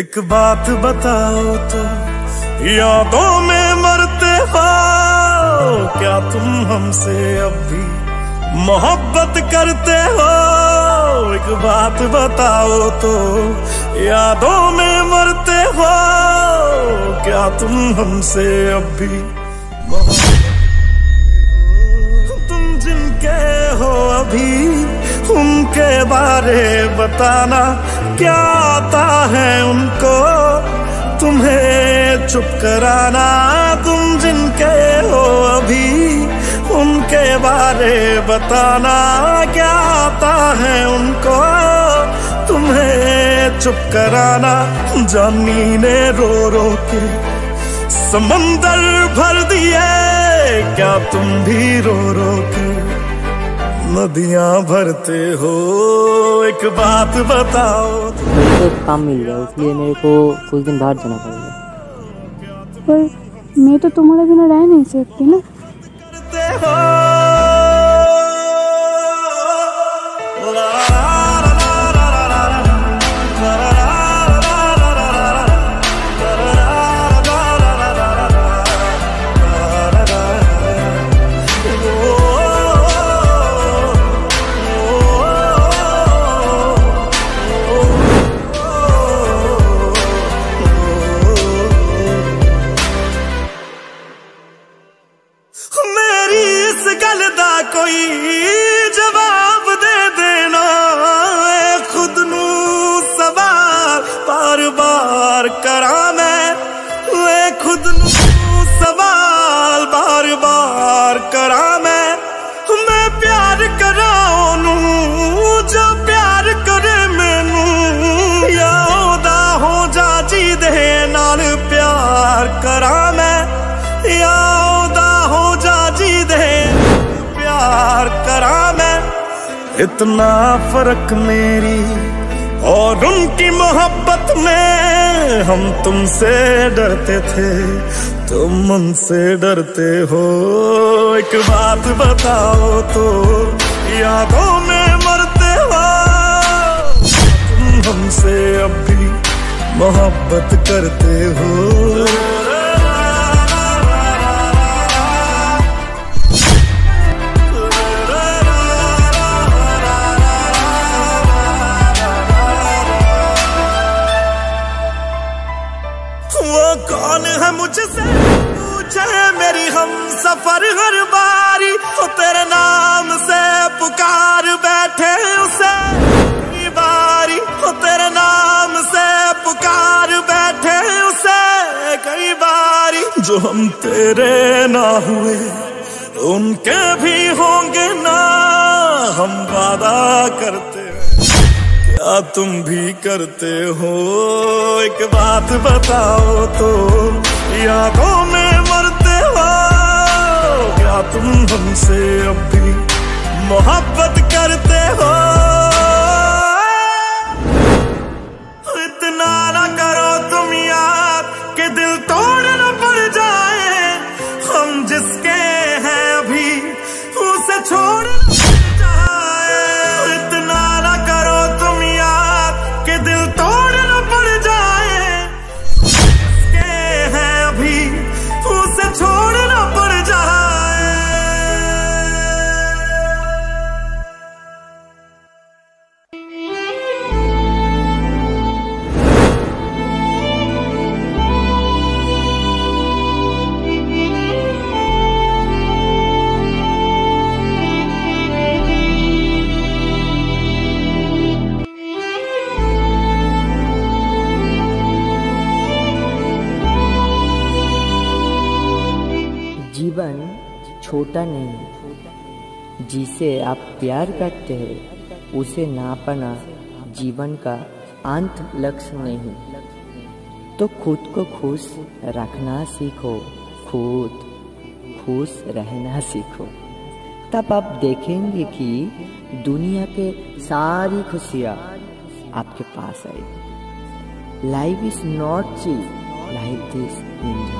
एक बात बताओ तो यादों में मरते हो क्या तुम हमसे अब भी मोहब्बत करते हो? एक बात बताओ तो यादों में मरते हो? क्या तुम हमसे अब भी तुम जिनके हो अभी उनके बारे बताना। क्या आता है उनको? तुम्हें चुप कराना। तुम जिनके हो अभी, उनके बारे बताना। क्या आता है उनको? तुम्हें चुप कराना। जानी ने रो रो के समंदर भर दिए। क्या तुम भी रो रो के नदियाँ भरते हो। एक बात बताओ। मेरे को एक काम मिल गया इसलिए मेरे को कुछ दिन बाहर जाना पड़ेगा। पर मैं तो तुम्हारे बिना रह नहीं सकती ना। इस कोई दा करा मैं, इतना फ़र्क मेरी और उनकी मोहब्बत में हम तुमसे डरते थे, तुम उनसे डरते हो। एक बात बताओ तो यादों में मरते हो। तुम हमसे अब भी मोहब्बत करते हो। मुझसे पूछे मेरी हम सफ़र हर बारी। वो तेरे नाम से पुकार बैठे उसे बारी। वो तेरे नाम से पुकार बैठे उसे कई बारी। जो हम तेरे ना हुए, उनके भी होंगे ना। हम वादा करते क्या तुम भी करते हो? एक बात बताओ तो। यादों में मरते हो। क्या तुम हमसे अब भी मोहब्बत करते हो? छोटा नहीं, जिसे आप प्यार करते हैं, उसे नापना जीवन का अंत लक्ष्य नहीं। तो खुद को खुश रखना सीखो, खुद खुश रहना सीखो। तब आप देखेंगे कि दुनिया के सारी खुशियाँ आपके पास आएगी। लाइफ इज़ नॉट चीज़ लाइफ दिस एंजॉय